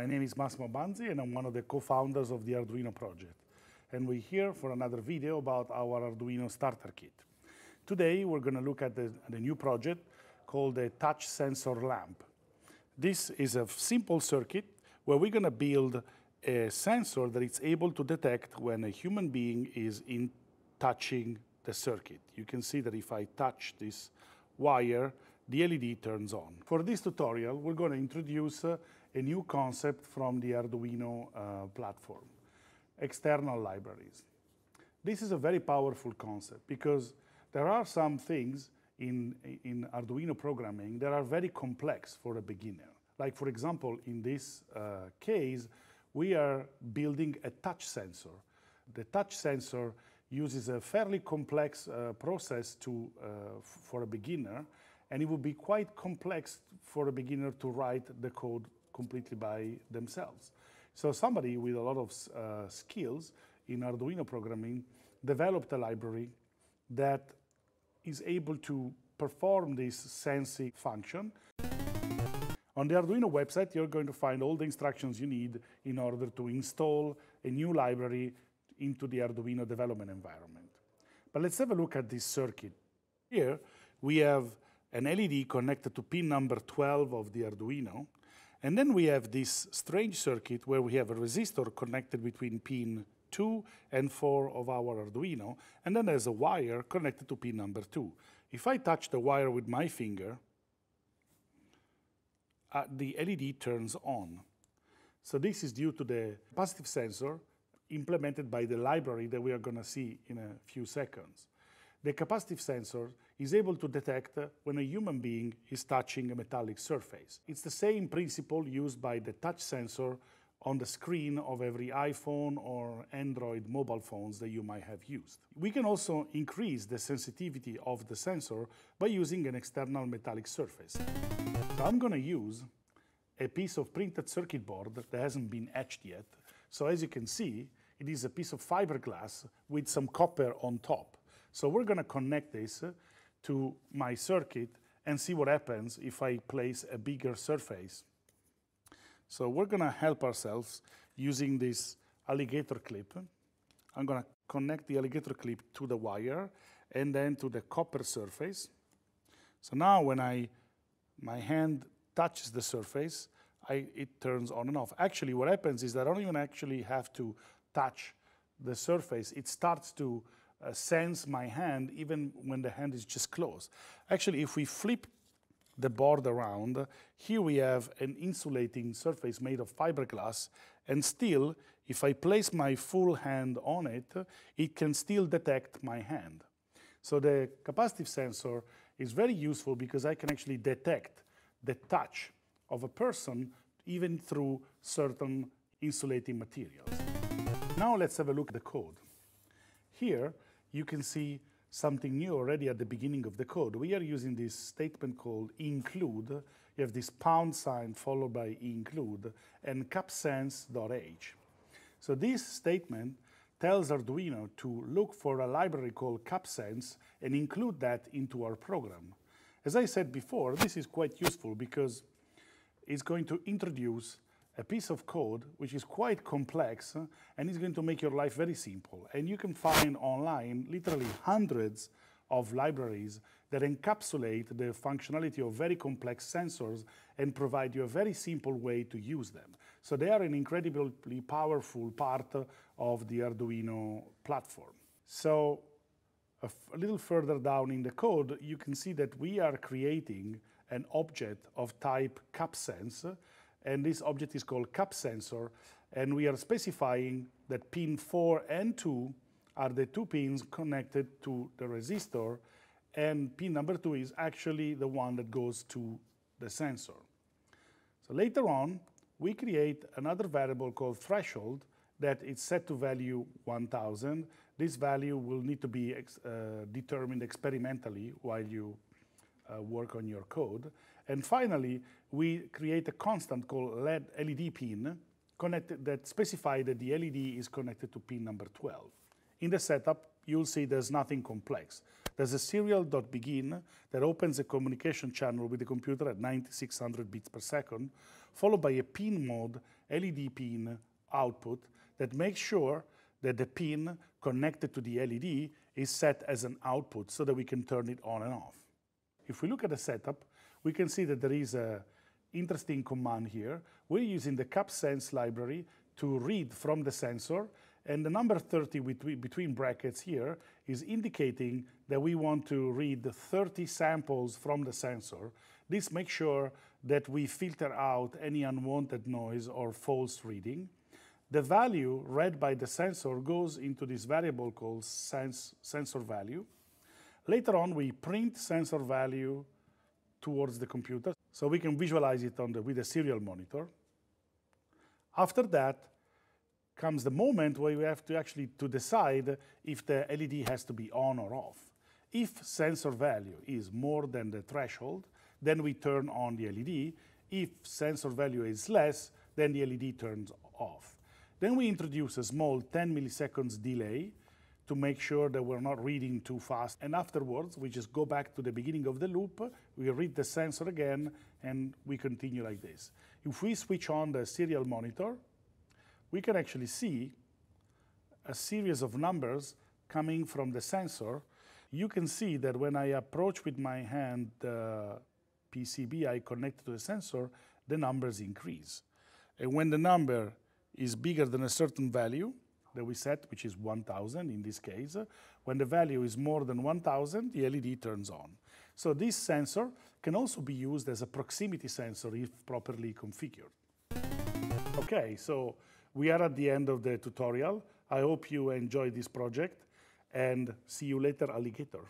My name is Massimo Banzi and I'm one of the co-founders of the Arduino project. And we're here for another video about our Arduino starter kit. Today we're going to look at the, the new project called the touch sensor lamp. This is a simple circuit where we're going to build a sensor that is able to detect when a human being is in touching the circuit. You can see that if I touch this wire, the LED turns on. For this tutorial, we're going to introduce uh, a new concept from the Arduino uh, platform, external libraries. This is a very powerful concept because there are some things in, in Arduino programming that are very complex for a beginner. Like for example, in this uh, case, we are building a touch sensor. The touch sensor uses a fairly complex uh, process to, uh, for a beginner, and it would be quite complex for a beginner to write the code completely by themselves. So somebody with a lot of uh, skills in Arduino programming developed a library that is able to perform this sensing function. On the Arduino website, you're going to find all the instructions you need in order to install a new library into the Arduino development environment. But let's have a look at this circuit. Here, we have an LED connected to pin number 12 of the Arduino. And then we have this strange circuit where we have a resistor connected between pin 2 and 4 of our Arduino. And then there's a wire connected to pin number 2. If I touch the wire with my finger, uh, the LED turns on. So this is due to the capacitive sensor implemented by the library that we are going to see in a few seconds. The capacitive sensor is able to detect when a human being is touching a metallic surface. It's the same principle used by the touch sensor on the screen of every iPhone or Android mobile phones that you might have used. We can also increase the sensitivity of the sensor by using an external metallic surface. So I'm going to use a piece of printed circuit board that hasn't been etched yet. So as you can see, it is a piece of fiberglass with some copper on top. So we're going to connect this uh, to my circuit and see what happens if I place a bigger surface. So we're going to help ourselves using this alligator clip. I'm going to connect the alligator clip to the wire and then to the copper surface. So now when I, my hand touches the surface, I, it turns on and off. Actually, what happens is that I don't even actually have to touch the surface, it starts to uh, sense my hand even when the hand is just closed. Actually, if we flip the board around, here we have an insulating surface made of fiberglass, and still, if I place my full hand on it, it can still detect my hand. So the capacitive sensor is very useful because I can actually detect the touch of a person even through certain insulating materials. Now let's have a look at the code. Here you can see something new already at the beginning of the code. We are using this statement called include. You have this pound sign followed by include and capsense.h. So this statement tells Arduino to look for a library called capsense and include that into our program. As I said before, this is quite useful because it's going to introduce a piece of code which is quite complex uh, and is going to make your life very simple. And you can find online literally hundreds of libraries that encapsulate the functionality of very complex sensors and provide you a very simple way to use them. So they are an incredibly powerful part of the Arduino platform. So a, little further down in the code, you can see that we are creating an object of type capsense and this object is called cap sensor, and we are specifying that pin 4 and 2 are the two pins connected to the resistor, and pin number 2 is actually the one that goes to the sensor. So later on, we create another variable called threshold that is set to value 1000. This value will need to be ex uh, determined experimentally while you uh, work on your code. And finally, we create a constant called LED, LED pin connected, that specify that the LED is connected to pin number 12. In the setup, you'll see there's nothing complex. There's a serial.begin that opens a communication channel with the computer at 9600 bits per second, followed by a pin mode LED pin output that makes sure that the pin connected to the LED is set as an output so that we can turn it on and off. If we look at the setup, we can see that there is a interesting command here. We're using the CapSense library to read from the sensor and the number 30 between brackets here is indicating that we want to read 30 samples from the sensor. This makes sure that we filter out any unwanted noise or false reading. The value read by the sensor goes into this variable called sense, sensor value. Later on, we print sensor value towards the computer so we can visualize it on the, with a serial monitor. After that, comes the moment where we have to actually to decide if the LED has to be on or off. If sensor value is more than the threshold, then we turn on the LED. If sensor value is less, then the LED turns off. Then we introduce a small 10 milliseconds delay to make sure that we're not reading too fast. And afterwards, we just go back to the beginning of the loop, we read the sensor again, and we continue like this. If we switch on the serial monitor, we can actually see a series of numbers coming from the sensor. You can see that when I approach with my hand the PCB I connected to the sensor, the numbers increase. And when the number is bigger than a certain value that we set, which is 1000 in this case, when the value is more than 1000, the LED turns on. So this sensor can also be used as a proximity sensor if properly configured. Okay, so we are at the end of the tutorial. I hope you enjoyed this project and see you later, alligator.